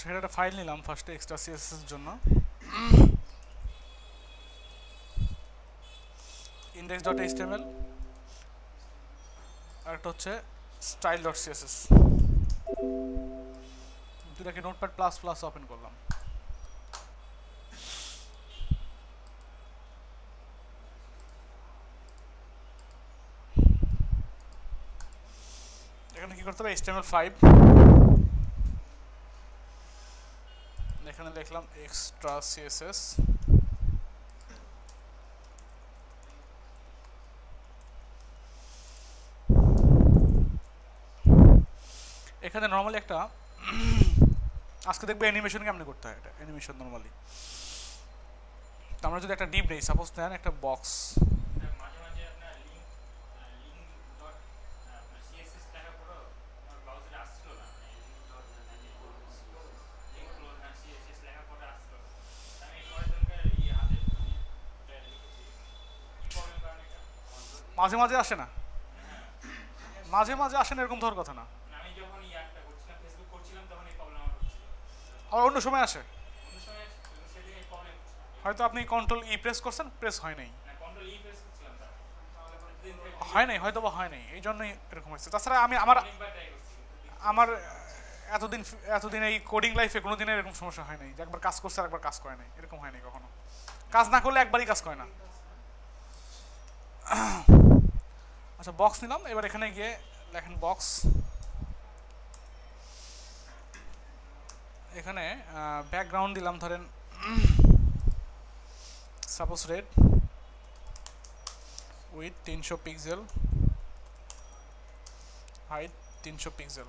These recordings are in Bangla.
আচ্ছা এটা একটা ফাইল নিলাম ফার্স্টে এক্সট্রা সিএসএস এর জন্য। ইন্ডেক্স ডট এইচটিএমএল আর একটা হচ্ছে স্টাইল ডট সিএসএস দুটাকে নোটপ্যাড প্লাস প্লাস ওপেন করলাম। এখানে কি করতে হবে? এইচটিএমএল ফাইভ এখানে লিখলাম এক্সট্রা সিএসএস এখানে নর্মালি একটা আজকে দেখবে অ্যানিমেশন কেমনে করতে হয় এটা অ্যানিমেশন নর্মালি আমরা যদি একটা ডিপ নেই সাপোজ নেন একটা বক্স মাঝে মাঝে আপনার লিঙ্ক লিঙ্ক ডট আপনার সিএসএস লেখা পরেও আমার ব্রাউজারে আসছিল না লিঙ্ক ডট লিঙ্ক ক্লোজ না সিএসএস লেখা পরে আসছিল আমি পরে জনকে এই হাতে এটা লিখেছি কি প্রবলেম কারণ এটা মাঝে মাঝে আসে না। মাঝে মাঝে আসে না এরকম ধর কথা না। আবার অন্য সময় আসে। হয়তো আপনি কন্ট্রোল ই প্রেস করছেন প্রেস হয় নাই। থেকে হয় নাই হয়তো বা হয় নাই এই জন্যই এরকম হয়েছে। তাছাড়া আমি আমার আমার এতদিন এতদিন এই কোডিং লাইফে কোনো দিন এরকম সমস্যা হয় নাই যে একবার কাজ করছে আর একবার কাজ করে নাই এরকম হয় নাই কখনো। কাজ না করলে একবারই কাজ করে না। আচ্ছা বক্স নিলাম। এবার এখানে গিয়ে লেখেন বক্স এখানে ব্যাকগ্রাউন্ড দিলাম, ধরেন সাপোজ রেড উইথ তিনশো পিক্সেল হাইট তিনশো পিক্সেল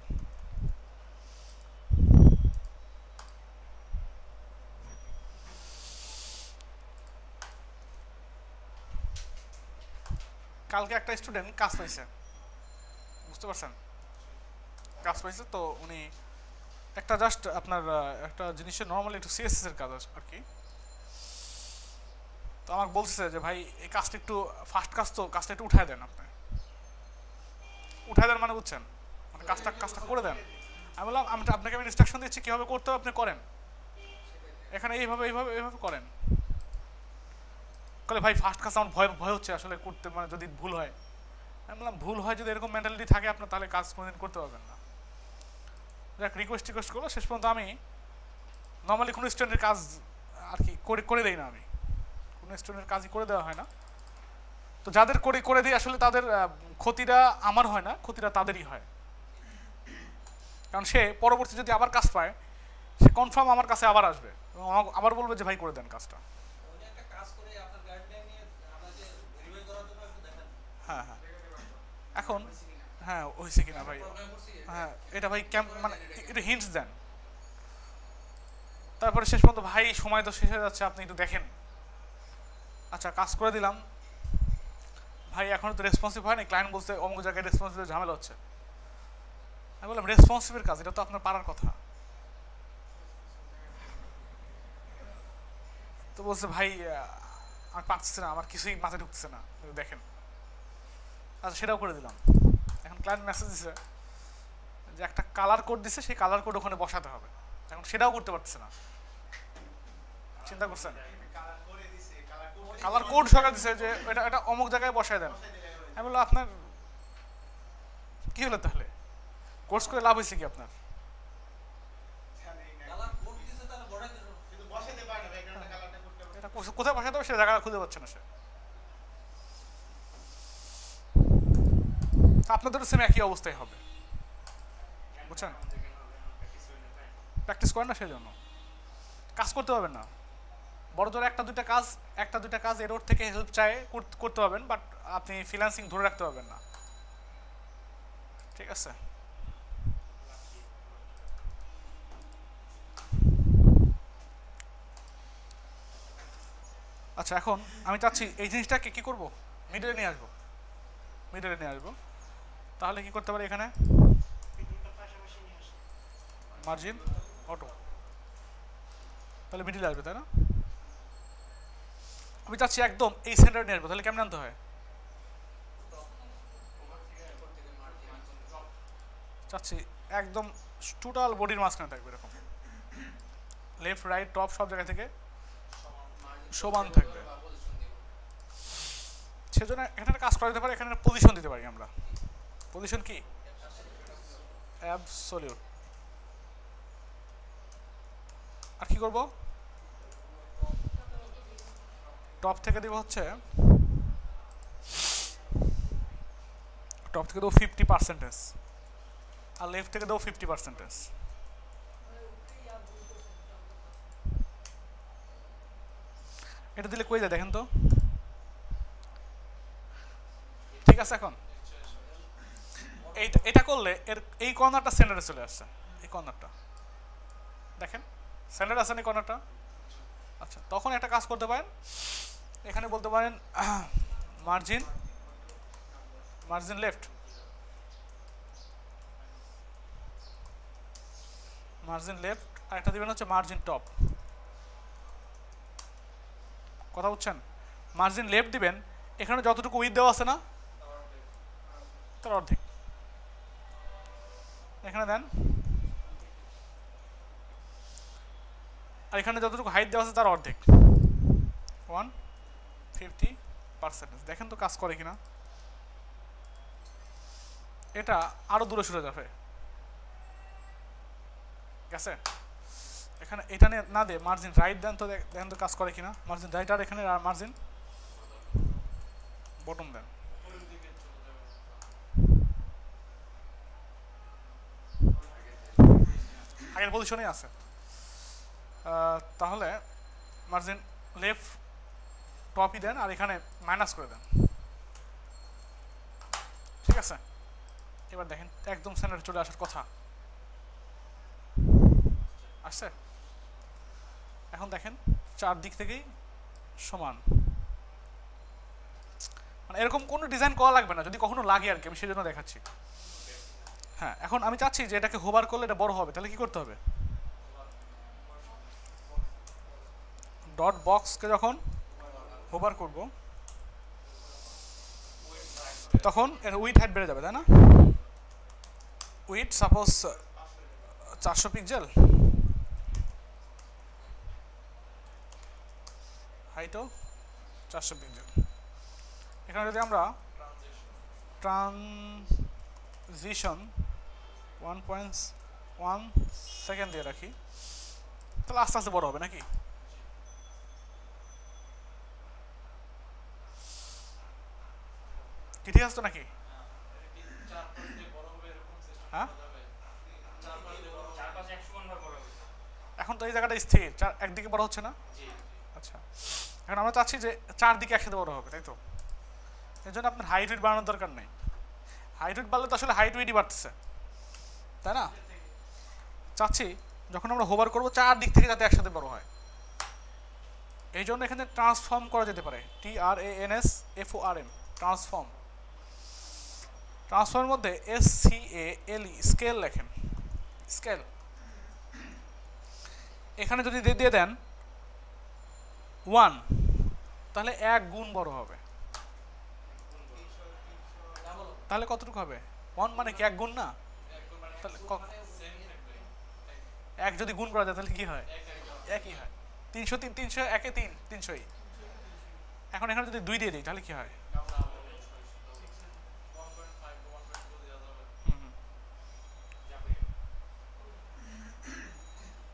কালকে একটা স্টুডেন্ট কাজ পাইছে। বুঝতে পারছেন? কাজ পাইছে তো উনি একটা জাস্ট আপনার একটা জিনিসের নর্মালি একটু সিএসএস এর কাজ আর কি। তো আমাকে বলছে যে, ভাই, এই কাজটা একটু ফাস্ট কাজ তো, কাজটা একটু উঠায় দেন আপনি। উঠায় দেন মানে বুঝছেন? মানে কাজটা কাজটা করে দেন। আমি বললাম, আমি আপনাকে আমি ইনস্ট্রাকশন দিচ্ছি, কীভাবে করতে হবে আপনি করেন? এখানে এইভাবে এইভাবে এইভাবে করেন। বলে, ভাই ফার্স্ট কাজ আমার ভয় ভয় হচ্ছে আসলে করতে মানে যদি ভুল হয়। আমি বললাম, ভুল হয় যদি এরকম মেন্টালিটি থাকে আপনার, তাহলে কাজ কোনোদিন করতে পারবেন না। যাক রিকোয়েস্ট টিকোয়েস্ট করল, শেষ পর্যন্ত আমি নর্মালি কোনো স্টুডেন্টের কাজ আর কি করে করে দেই না আমি। কোনো স্টুডেন্টের কাজই করে দেওয়া হয় না। তো যাদের করে করে দিই, আসলে তাদের ক্ষতিটা আমার হয় না, ক্ষতিটা তাদেরই হয়। কারণ সে পরবর্তী যদি আবার কাজ পায়, সে কনফার্ম আমার কাছে আবার আসবে এবং আবার বলবে যে, ভাই, করে দেন কাজটা উনি একটা কাজ করে আপনার গাইডলাইন নিয়ে আপনাকে ভেরিফাই করার জন্য একটু দেখেন হ্যাঁ হ্যাঁ। এখন হ্যাঁ হয়েছে কিনা ভাই? হ্যাঁ এটা ভাই ক্যাম্প মানে একটু হিন্টস দেন। তারপরে শেষ পর্যন্ত ভাই সময় তো শেষ হয়ে যাচ্ছে আপনি একটু দেখেন। আচ্ছা কাজ করে দিলাম। ভাই এখনও তো রেসপন্সিভ হয়নি ক্লায়েন্ট বলছে অমুক জায়গায় রেসপন্সিভ ঝামেলা হচ্ছে। আমি বললাম রেসপন্সিভের কাজ এটা তো আপনার পারার কথা। তো বলছে ভাই আহ, আমি পারতেছি না আমার কিছুই মাথায় ঢুকছে না দেখেন। আচ্ছা সেটাও করে দিলাম। এখন ক্লায়েন্ট মেসেজ দিছে যে একটা কালার কোড দিছে, সেই কালার কোড ওখানে বসাতে হবে। এখন সেটাও করতে পারতেছে না। চিন্তা করছেন? কালার কোড সরকার দিছে যে এটা এটা অমুক জায়গায় বসায় দেন। আমি বললাম, আপনার কি হলো তাহলে? কোর্স করে লাভ হয়েছে কি আপনার? কোথায় বসাতে হবে সে জায়গা খুঁজে পাচ্ছে না সে। আপনাদেরও সেম একই অবস্থায় হবে। বুঝছেন? প্র্যাকটিস করেন না সেই জন্য কাজ করতে পারবেন না। বড় জোর একটা দুইটা কাজ, একটা দুইটা কাজ এরোর থেকে হেল্প কর- করতে পারবেন বাট আপনি ফ্রিল্যান্সিং ধরে রাখতে পারবেন না। ঠিক আছে? আচ্ছা এখন আমি চাচ্ছি এই জিনিসটাকে কি করব? মিডলে নিয়ে আসব। মিডলে নিয়ে আসব। তাহলে কি করতে পারি এখানে? মার্জিন অটো তাহলে মিডিল আসবে, তাই না? আমি চাচ্ছি একদম এই সেন্টার নিয়ে আসব, তাহলে কেমন আনতে হয়? চাচ্ছি একদম টোটাল বডির মাঝখানে থাকবে এরকম। লেফট রাইট টপ সব জায়গা থেকে সমান থাকবে। সেজন্য এখানে কাজ করা যেতে পারে, এখানে পজিশন দিতে পারি আমরা। পজিশন কি অ্যাবসলিউট আর কি করব? টপ থেকে দেবো হচ্ছে টপ থেকে দেবো ফিফটি পার্সেন্টেজ আর লেফট থেকে দেবো ফিফটি পার্সেন্টেজ এটা দিলে কই যায় দেখেন তো? ঠিক আছে এখন। এটা করলে এর, এই কর্নারটা সেন্টারে চলে আসছে। এই কর্নারটা। দেখেন, সেন্টার আছে না কর্নারটা। আচ্ছা তখন একটা কাজ করতে পারেন। এখানে বলতে পারেন, margin margin left. Margin left আর একটা দিবেন হচ্ছে মার্জিন টপ। কথা বুঝছেন? মার্জিন লেফট দিবেন, এখানে যতটুকু উইথ দেওয়া আছে না, তার অর্ধেক। এখানে দেন। আর এখানে যতটুকু হাইট দেওয়া আছে তার অর্ধেক। ওয়ান ফিফটি পার্সেন্টেজ দেখেন তো কাজ করে কিনা। এটা আরও দূরে সরে যাবে। ঠিক আছে? এখানে এটা না দে মার্জিন রাইট দেন তো দেখ- দেখেন তো কাজ করে কিনা। মার্জিন রাইট আর এখানে মার্জিন বটম দেন। আগের পজিশনেই আছে। তাহলে মার্জিন লেফট টপই দেন আর এখানে মাইনাস করে দেন। ঠিক আছে? এবার দেখেন, একদম সেন্টারে চলে আসার কথা। আসছে? এখন দেখেন চার দিক থেকেই সমান। মানে এরকম কোনো ডিজাইন করা লাগবে না, যদি কখনো লাগে আর কি, আমি সেজন্য দেখাচ্ছি। হ্যাঁ এখন আমি চাচ্ছি যে এটাকে হোবার করলে এটা বড় হবে, তাহলে কি করতে হবে? ডট বক্সকে যখন হোবার করব, তখন এর উইথ হাইট বেড়ে যাবে, তাই না? উইথ সাপোজ চারশো পিক্সেল হাইটও চারশো পিক্সেল এখানে যদি আমরা transition one point one second দিয়ে রাখি। তাহলে আস্তে আস্তে বড় হবে নাকি? ঠিক আছে তো নাকি? হ্যাঁ? এখন তো এই জায়গাটা স্থির, চার একদিকে বড় হচ্ছে না? আচ্ছা। এখন আমরা চাচ্ছি যে চারদিকে একসাথে বড় হবে, তাই তো? এর জন্য আপনার হাইট উইট বাড়ানোর দরকার নেই। হাইট উইট বাড়লে তো আসলে হাইট বাড়তেছে। তাই না? চাচ্ছি যখন আমরা হোভার করব চার দিক থেকে যাতে একসাথে বড় হয়। এই জন্য এখানে ট্রান্সফর্ম করা যেতে পারে। T R A N S F O R M transform ট্রান্সফর্মের মধ্যে S C A L E scale লেখেন। স্কেল এখানে যদি দিয়ে দেন ওয়ান তাহলে এক গুণ বড় হবে। তাহলে কতটুকু হবে? ওয়ান মানে কি এক গুণ না? তাহলে এক যদি গুণ করা যায়, তাহলে কি হয়? একই হয়। তিনশো তিন, তিনশো একে তিন তিনশোই এখন এখানে যদি দুই দিয়ে দিই, তাহলে কি হয়।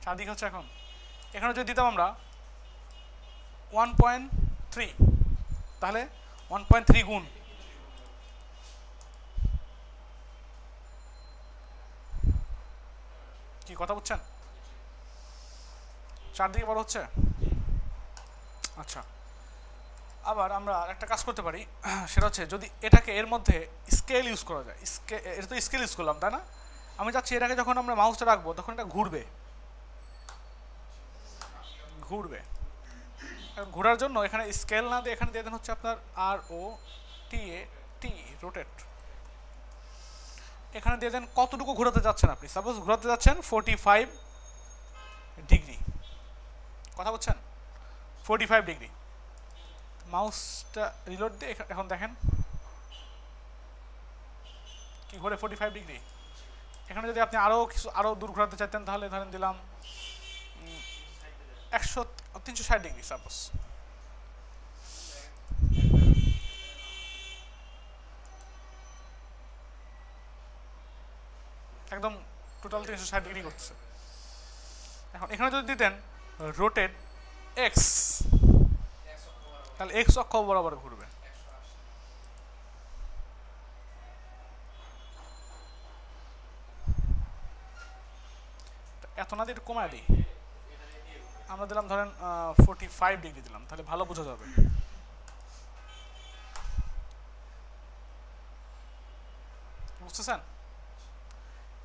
চারদিকে হচ্ছে এখন। এখানে যদি দিতাম আমরা ওয়ান পয়েন্ট থ্রি, তাহলে ওয়ান পয়েন্ট থ্রি গুণ কি কথা বুঝছেন চারদিকে বড় হচ্ছে? আচ্ছা। আবার আমরা একটা কাজ করতে পারি, সেটা হচ্ছে যদি এটাকে এর মধ্যে স্কেল ইউজ করা যায় স্কেল এটা তো স্কেল ইউজ করলাম, তাই না? আমি চাচ্ছি এটাকে যখন আমরা মাউসটা রাখব, তখন এটা ঘুরবে। ঘুরবে। ঘোরার জন্য এখানে স্কেল না দিয়ে এখানে দিয়ে দেন হচ্ছে আপনার আর ও টি এ টি রোটেট এখানে দিয়ে দেন কতটুকু ঘোরাতে যাচ্ছেন আপনি? সাপোজ ঘোরাতে যাচ্ছেন ফোরটি ফাইভ ডিগ্রি কথা বলছেন? ফোরটি ফাইভ ডিগ্রি মাউসটা রিলোড দিয়ে এখন দেখেন। কি ঘোরে ফোরটি ফাইভ ডিগ্রি এখানে যদি আপনি আরও কিছু আরও দূর ঘোরাতে চাইতেন তাহলে ধরেন দিলাম একশো তিনশো ষাট ডিগ্রি সাপোজ একদম টোটাল তিনশো ষাট ডিগ্রি করছে। এখন এখানে যদি দিতেন রোটেট এক্স তাহলে এক্স অক্ষ বরাবর ঘুরবে। এত না দিয়ে কমায় দিই। আমরা দিলাম ধরেন ফোর্টি ফাইভ ডিগ্রি দিলাম, তাহলে ভালো বোঝা যাবে। বুঝতেছেন?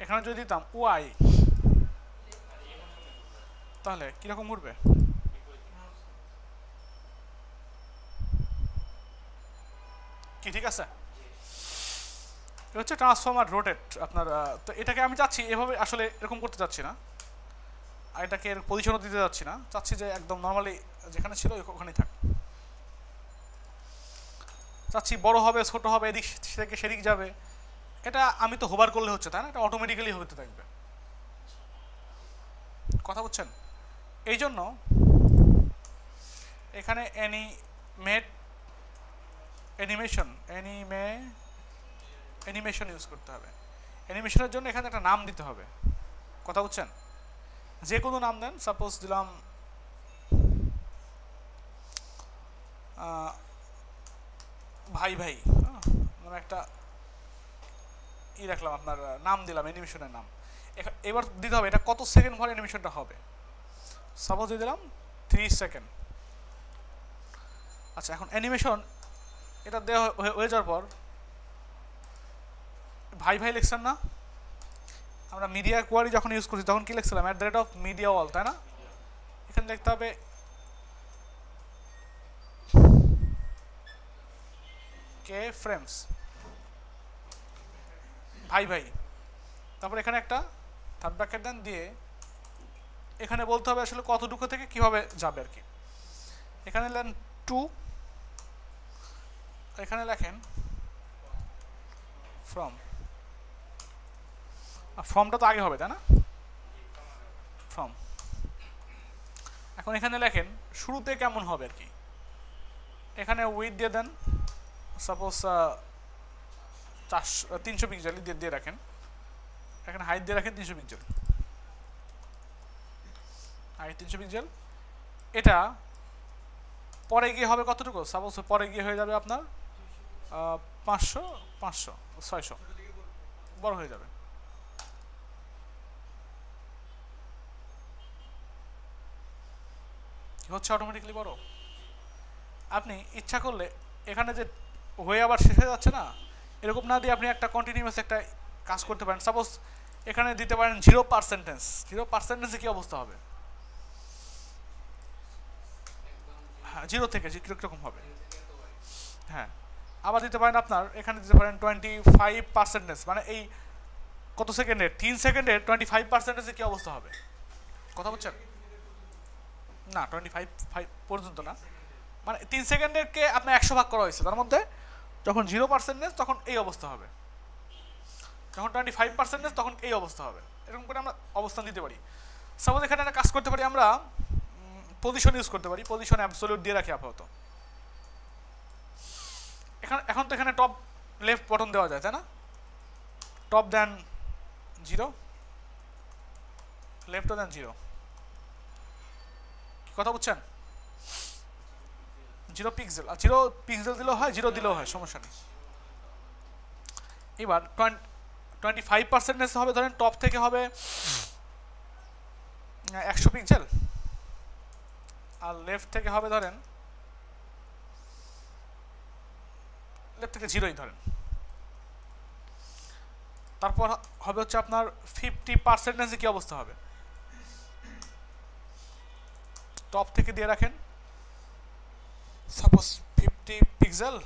এখানে যদি দিতাম ওয়াই, তাহলে কীরকম ঘুরবে কি, ঠিক আছে? এ হচ্ছে ট্রান্সফর্মার রোটেট আপনার তো এটাকে আমি চাচ্ছি এভাবে আসলে এরকম করতে চাচ্ছি না। আর এটাকে এর পজিশনও দিতে চাচ্ছি না। চাচ্ছি যে একদম নর্মালি যেখানে ছিল ওখানেই থাক। চাচ্ছি বড় হবে, ছোট হবে, এদিক থেকে সেদিক যাবে। এটা আমি তো হোবার করলে হচ্ছে তাই না? এটা অটোমেটিক্যালি হতে থাকবে। কথা বুঝছেন? এই জন্য এখানে animate animation anime animation use করতে হবে। অ্যানিমেশনের জন্য এখানে একটা নাম দিতে হবে। কথা বুঝছেন? যে কোনো নাম দেন সাপোজ দিলাম ভাই ভাই হ্যাঁ, মানে একটা ই রাখলাম আপনার নাম দিলাম অ্যানিমেশনের নাম। এবার দিতে হবে, এটা কত সেকেন্ড পরে অ্যানিমেশনটা হবে? সাপোজ দিয়ে দিলাম থ্রি সেকেন্ড আচ্ছা এখন অ্যানিমেশন এটা দেওয়া হয়ে যাওয়ার পর, ভাই ভাই লিখছেন না? আমরা মিডিয়া কোয়ারি যখন ইউজ করছি, তখন কি লিখছিলাম? At the rate of media wall তাই না? এখানে লিখতে হবে কে ফ্রেমস ভাই ভাই। তারপর এখানে একটা থার্ড ব্র্যাকেট দেন দিয়ে এখানে বলতে হবে আসলে কতটুকু থেকে কীভাবে যাবে আর কি। এখানে লেন টু এখানে লেখেন ফ্রম ফর্মটা তো আগে হবে, তাই না? ফর্ম এখন এখানে লেখেন শুরুতে কেমন হবে আর কি। এখানে উইথ দিয়ে দেন। সাপোজ চারশো তিনশো পিক্সেল দিয়ে দিয়ে রাখেন। এখানে হাইট দিয়ে রাখেন তিনশো পিক্সেল হাইট তিনশো পিক্সেল এটা পরে গিয়ে হবে কতটুকু? সাপোজ পরে গিয়ে হয়ে যাবে আপনার পাঁচশো পাঁচশো, ছয়শো। বড় হয়ে যাবে। হচ্ছে অটোমেটিক্যালি বড়। আপনি ইচ্ছা করলে এখানে যে হয়ে আবার শেষ হয়ে যাচ্ছে না এরকম না দিয়ে আপনি একটা কন্টিনিউয়াস একটা কাজ করতে পারেন। সাপোজ এখানে দিতে পারেন জিরো পার্সেন্টেজ জিরো পার্সেন্টেজে কী অবস্থা হবে? হ্যাঁ জিরো থেকে কীরকম হবে। হ্যাঁ আবার দিতে পারেন আপনার, এখানে দিতে পারেন টোয়েন্টি ফাইভ পার্সেন্টেজ মানে এই কত সেকেন্ডে তিন সেকেন্ডে টোয়েন্টি ফাইভ পার্সেন্টেজে কী অবস্থা হবে? কথা বলছেন? না টোয়েন্টি ফাইভ ফাইভ পর্যন্ত না। মানে তিন সেকেন্ডেরকে আপনার একশো ভাগ করা হয়েছে। তার মধ্যে যখন জিরো পার্সেন্টেজ, তখন এই অবস্থা হবে। যখন টোয়েন্টি ফাইভ পার্সেন্টেজ তখন এই অবস্থা হবে। এরকম করে আমরা অবস্থান দিতে পারি। সাপোজ এখানে একটা কাজ করতে পারি আমরা পজিশন ইউজ করতে পারি। পজিশন অ্যাবসলিউট দিয়ে রাখি আপাতত। এখন এখন তো এখানে টপ লেফট বটন দেওয়া যায়, তাই না? টপ দেন জিরো লেফটও দেন জিরো কথা বুঝছেন? জিরো পিক্সেল আর জিরো পিক্সেল দিলেও হয়, জিরো দিলেও হয়, সমস্যা নেই। এবার টোয়েন্টি ফাইভ পার্সেন্টেজ হবে, ধরেন টপ থেকে হবে একশো পিক্সেল আর লেফট থেকে হবে ধরেন লেফট থেকে জিরোই ধরেন। তারপর হবে হচ্ছে আপনার ফিফটি পার্সেন্টেজে কী অবস্থা হবে? টপ থেকে দিয়ে রাখেন। সাপোজ ফিফটি পিক্সেল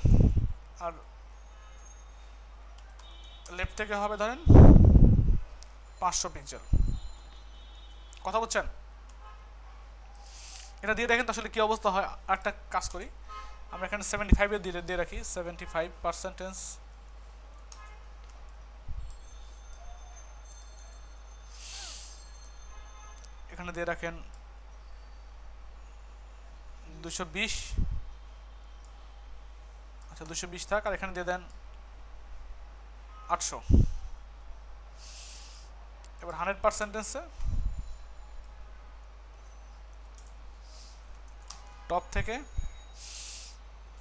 আর লেফট থেকে হবে ধরেন পাঁচশো পিক্সেল কথা বলছেন এটা দিয়ে দেখেন তো আসলে কী অবস্থা হয়। আরেকটা কাজ করি। আমরা এখানে সেভেন্টি ফাইভের দিয়ে দিয়ে রাখি। সেভেন্টি ফাইভ পার্সেন্টেজ এখানে দিয়ে রাখেন দুশো বিশ। আচ্ছা দুশো বিশ থাক, আর এখানে দিয়ে দেন আটশো। এবার হান্ড্রেড পার্সেন্টেন্সে টপ থেকে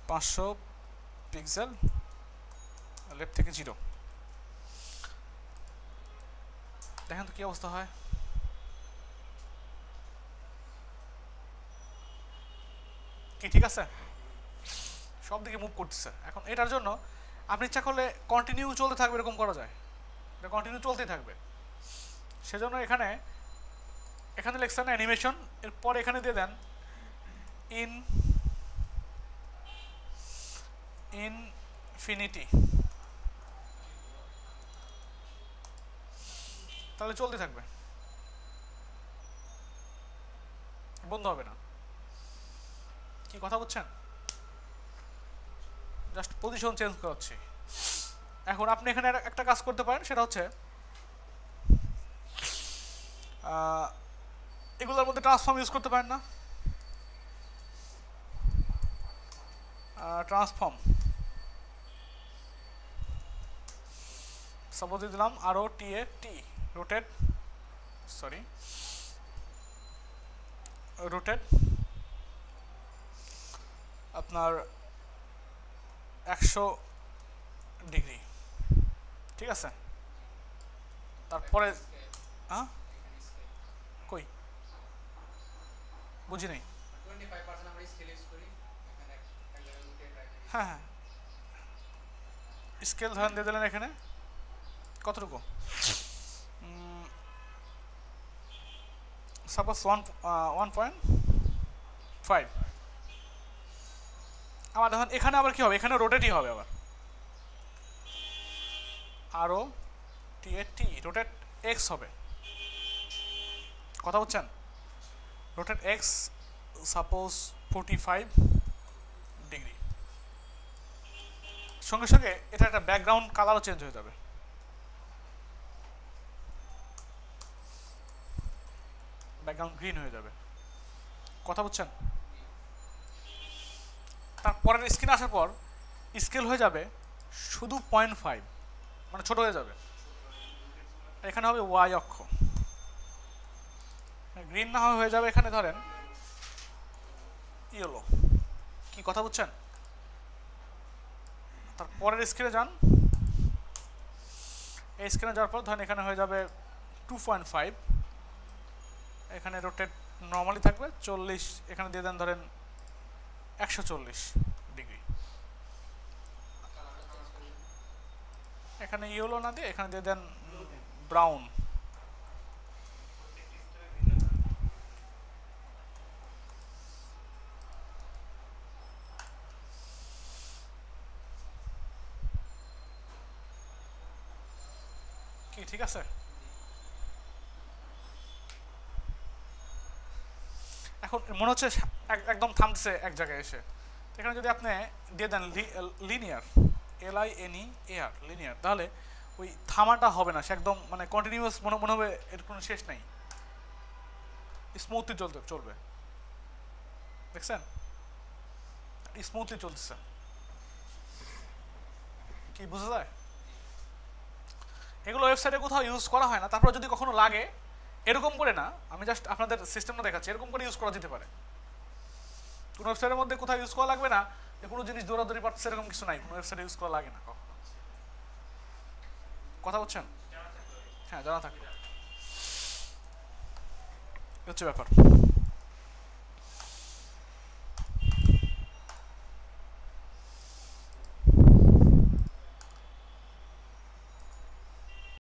পাঁচশো পিক্সেল লেফট থেকে জিরো দেখেন তো কি অবস্থা হয়। কি, ঠিক আছে? সব দিকে মুভ করতেছে। এখন এটার জন্য আপনি ইচ্ছা করলে কন্টিনিউ চলতে থাকবে, এরকম করা যায়। এটা কন্টিনিউ চলতেই থাকবে। সেজন্য এখানে এখানে লেখছেন অ্যানিমেশন এরপর এখানে দিয়ে দেন ইন ইনফিনিটি তাহলে চলতে থাকবে। বন্ধ হবে না। কি কথা বলছেন? জাস্ট পজিশন চেঞ্জ করাচ্ছি। এখন আপনি এখানে একটা কাজ করতে পারেন, সেটা হচ্ছে এগুলোর মধ্যে ট্রান্সফর্ম ইউজ করতে পারেন না। ট্রান্সফর্ম সাপোজ দিলাম আরও টি এ টি রোটেট সরি রোটেড আপনার একশো ডিগ্রি। ঠিক আছে? তারপরে হ্যাঁ কই? বুঝি নেই। হ্যাঁ হ্যাঁ। স্কেল ধরেন দিয়ে দিলেন এখানে। কতটুকু? Suppose one one point five আবার দেখুন এখানে আবার কি হবে? এখানে রোটেটই হবে আবার। আরও টি এ টি রোটেট এক্স হবে। কথা বলছেন? Rotate x suppose forty five degree সঙ্গে সঙ্গে এটা একটা ব্যাকগ্রাউন্ড কালারও চেঞ্জ হয়ে যাবে। ব্যাকগ্রাউন্ড গ্রিন হয়ে যাবে। কথা বুঝছেন তারপরের স্ক্রিন আসার পর স্কেল হয়ে যাবে শুধু পয়েন্ট ফাইভ মানে ছোট হয়ে যাবে। এখানে হবে ওয়াই অক্ষ। গ্রিন না হয়ে যাবে এখানে ধরেন ইয়েলো। কি কথা বুঝছেন? তার পরের স্ক্রিনে যান। এই স্ক্রিনে যাওয়ার পর ধরেন এখানে হয়ে যাবে টু পয়েন্ট ফাইভ। এখানে রোটেট নর্মালি থাকবে, চল্লিশ এখানে দিয়ে দেন ধরেন একশো চল্লিশ ডিগ্রি। এখানে ইয়েলো না দিয়ে এখানে দিয়ে দেন ব্রাউন। কি ঠিক আছে? এখন মনে হচ্ছে একদম থামছে এক জায়গায় এসে। এখানে যদি আপনি দিয়ে দেন linear L I N E linear তাহলে ওই থামাটা হবে না, সে একদম মানে কন্টিনিউয়াস মনে মনে হবে এর কোনো শেষ নাই। স্মুথলি চলতে চলবে। দেখছেন? স্মুথলি চলতেছে। কি, বোঝা যায়? এগুলো ওয়েবসাইটে কোথাও ইউজ করা হয় না, তারপর যদি কখনো লাগে এরকম করে না, আমি জাস্ট আপনাদের সিস্টেমটা দেখাচ্ছি, এরকম করে ইউজ করা যেতে পারে। কোনো ওয়েবসাইটের মধ্যে কোথাও ইউজ করা লাগবে না, যে কোনো জিনিস দৌড়াদৌড়ি পাচ্ছে এরকম কিছু নাই, কোনো ওয়েবসাইটে ইউজ করা লাগে না। কখনো কথা বলছেন? হ্যাঁ জানা থাকবে হচ্ছে ব্যাপার।